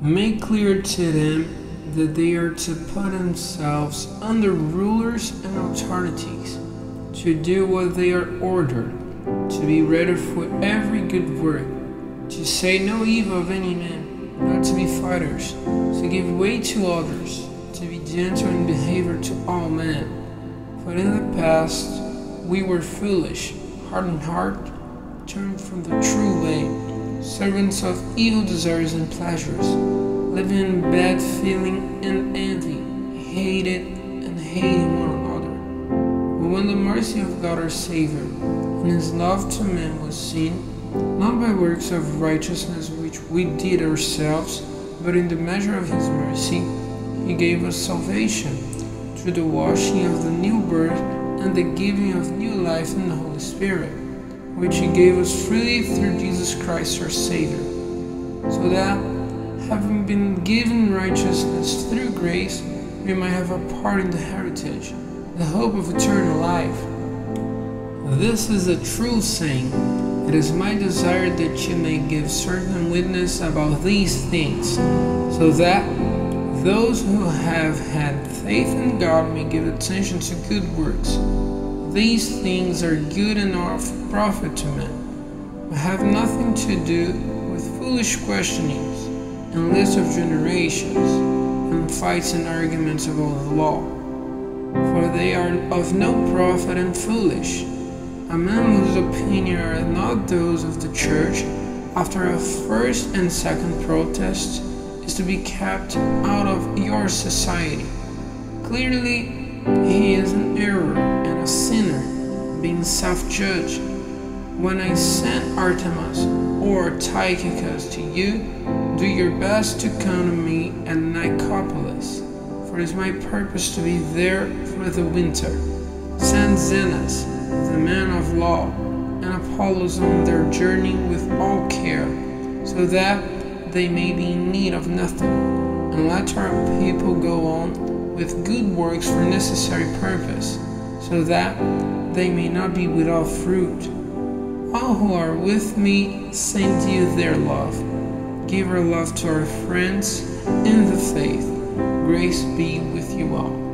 Make clear to them that they are to put themselves under rulers and authorities, to do what they are ordered, to be ready for every good work, to say no evil of any man, not to be fighters, to give way to others, to be gentle in behavior to all men. For in the past we were foolish, hardened heart, turned from the true way, servants of evil desires and pleasures living in bad feeling and envy, hated and hating one another. But when the mercy of God our Savior and his love to men was seen, not by works of righteousness which we did ourselves, but in the measure of his mercy, he gave us salvation through the washing of the new birth and the giving of new life in the Holy Spirit, which he gave us freely through Jesus Christ our Savior, so that having been given righteousness through grace, we might have a part in the heritage, the hope of eternal life. This is a true saying. It is my desire that you may give certain witness about these things, so that those who have had faith in God may give attention to good works. These things are good and are of profit to men, but have nothing to do with foolish questionings and lists of generations, and fights and arguments about the law. For they are of no profit and foolish. A man whose opinions are not those of the church, after a first and second protest, is to be kept out of your society. Clearly, he is an error sinner, being self judged. When I sent Artemas or Tychicus to you, do your best to come to me at Nicopolis, for it is my purpose to be there for the winter. Send Zenas, the man of law, and Apollos on their journey with all care, so that they may be in need of nothing, and let our people go on with good works for necessary purpose, so that they may not be without fruit. All who are with me send you their love. Give our love to our friends in the faith. Grace be with you all.